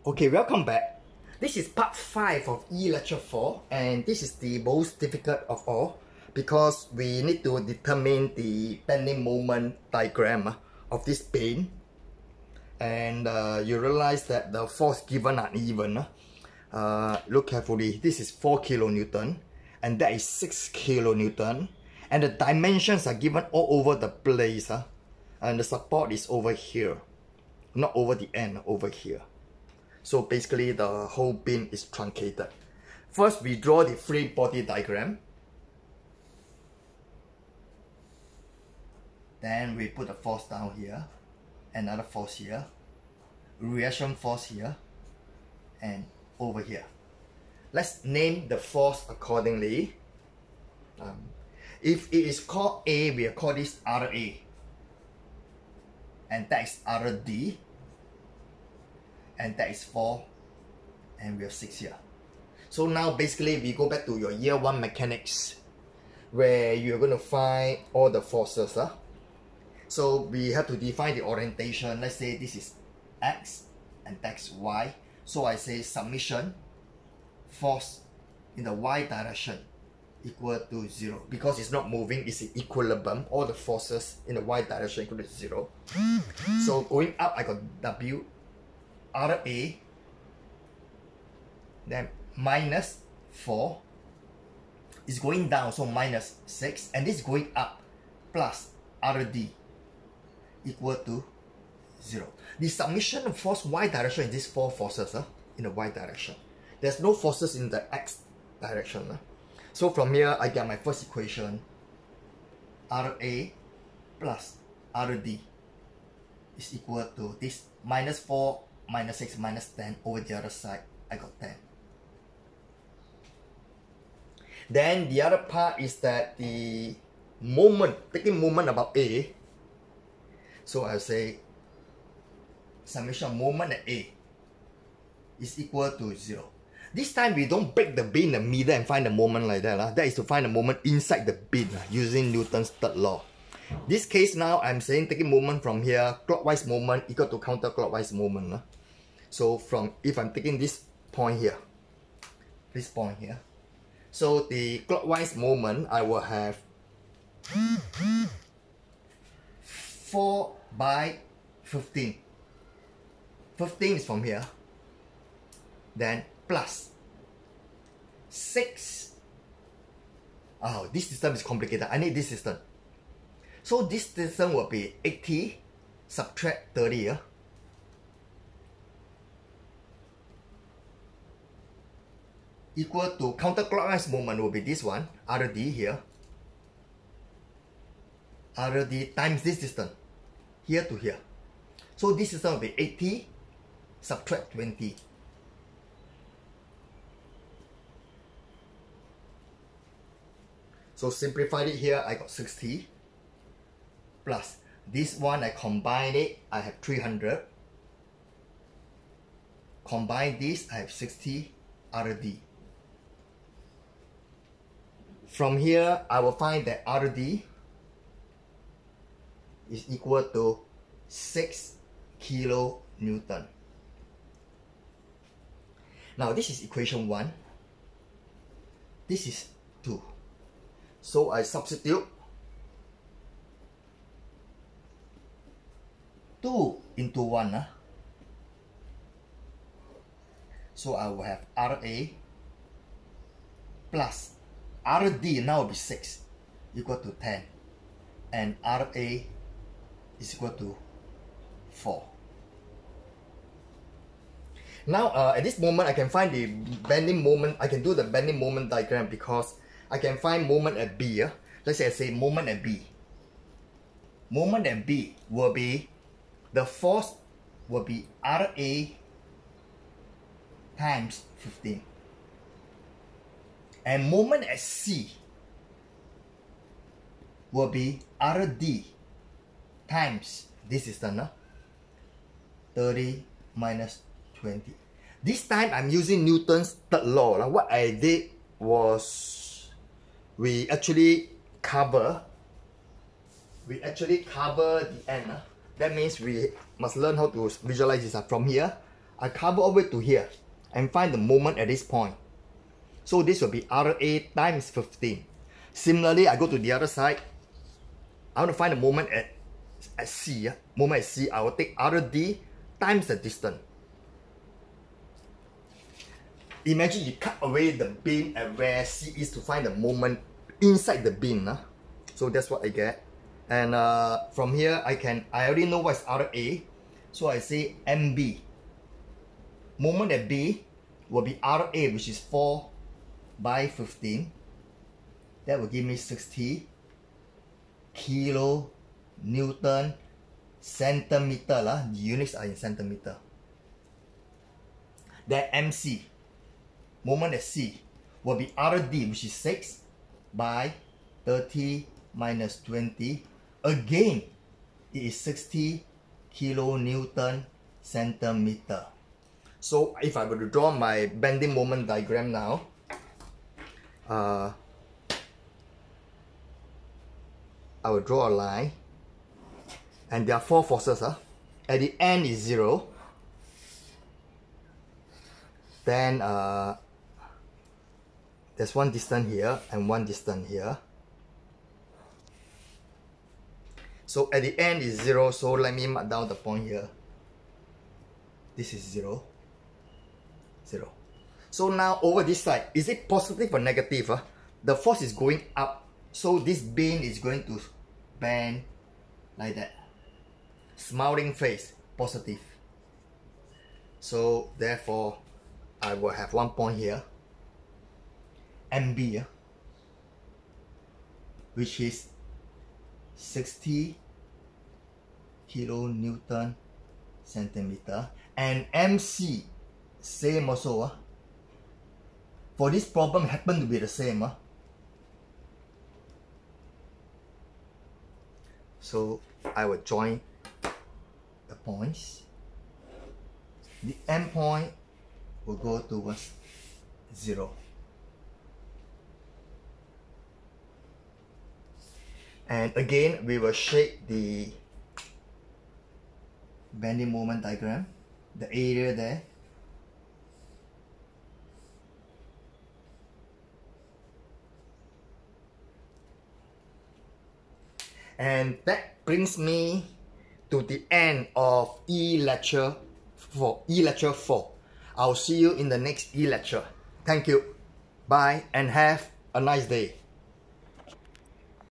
Okay, welcome back. This is part 5 of E lecture 4 and this is the most difficult of all because we need to determine the bending moment diagram uh, of this beam and uh, you realize that the force given uneven. Uh, uh, look carefully, this is 4 kilonewton and that is 6 kilonewton and the dimensions are given all over the place uh, and the support is over here not over the end over here so basically the whole beam is truncated. First we draw the free body diagram. Then we put the force down here another force here reaction force here and over here. Let's name the force accordingly. Um, if it is called A we will call this RA and that is RD and that is 4 and we have 6 here. So now basically we go back to your year 1 mechanics where you're going to find all the forces huh? so we have to define the orientation. Let's say this is X and that's Y. So I say summation force in the Y direction equal to 0 because it's not moving it's in equilibrium. All the forces in the y direction equal to 0 so going up I got W RA then minus 4 is going down so minus 6 and this going up plus RD equal to 0 the summation of force y direction is these four forces uh, in the y direction there's no forces in the x direction uh. So from here, I get my first equation. RA plus RD is equal to this minus 4 minus 6 minus 10 over the other side. I got 10. Then the other part is that the moment, taking moment about A. So I'll say summation of moment at A is equal to 0. This time we don't break the beam in the middle and find the moment like that. Uh. That is to find the moment inside the uh, using Newton's third law. This case now I'm saying taking moment from here, clockwise moment equal to counterclockwise moment. So from if I'm taking this point here, this point here. So the clockwise moment I will have 4 by 15. 15 is from here. Then plus 6. Oh, this system is complicated. I need this system. So this distance will be 80 subtract 30. Yeah? Equal to counterclockwise moment will be this one, RD here. RD times this distance, here to here. So this system will be 80 subtract 20. So simplified it here, I got 60 plus this one I combine it, I have 300. Combine this, I have 60 RD. From here, I will find that RD is equal to 6 kilo Newton. Now this is equation 1. This is 2. So I substitute 2 into 1. Huh? So I will have RA plus RD now will be 6 equal to 10 and RA is equal to 4. Now uh, at this moment I can find the bending moment, I can do the bending moment diagram because I can find moment at B. Uh. Let's say I say moment at B. Moment at B will be, the force will be RA times 15. And moment at C will be RD times, this is the no? 30 minus 20. This time I'm using Newton's third law. Like what I did was we actually cover we actually cover the end. That means we must learn how to visualize this uh. from here I cover way to here and find the moment at this point. So this will be RA times 15. Similarly, I go to the other side. I want to find the moment at, at C. Yeah? Moment at C, I will take RD times the distance. Imagine you cut away the beam at where C is to find the moment inside the beam. Huh? So that's what I get. And uh, from here, I can I already know what's RA. So I say MB. Moment at B will be RA, which is 4 by 15. That will give me 60 kilo Newton centimeter. Lah. The units are in centimeter. Then MC moment at C will be RD, which is 6 by 30 minus 20. Again, it is 60 kilonewton centimeter. So if I were to draw my bending moment diagram now, uh, I will draw a line and there are four forces. Huh? At the end is zero. Then uh, there's one distance here and one distance here. So at the end is 0, so let me mark down the point here. This is 0. 0. So now over this side, is it positive or negative? Huh? The force is going up, so this beam is going to bend like that. Smiling face, positive. So therefore, I will have one point here. MB, which is 60 kilonewton centimeter and MC same also uh. for this problem happen to be the same uh. so I will join the points the end point will go towards zero and again we will shape the bending moment diagram the area there. And that brings me to the end of E lecture 4 E lecture 4 I'll see you in the next E lecture thank you. Bye and have a nice day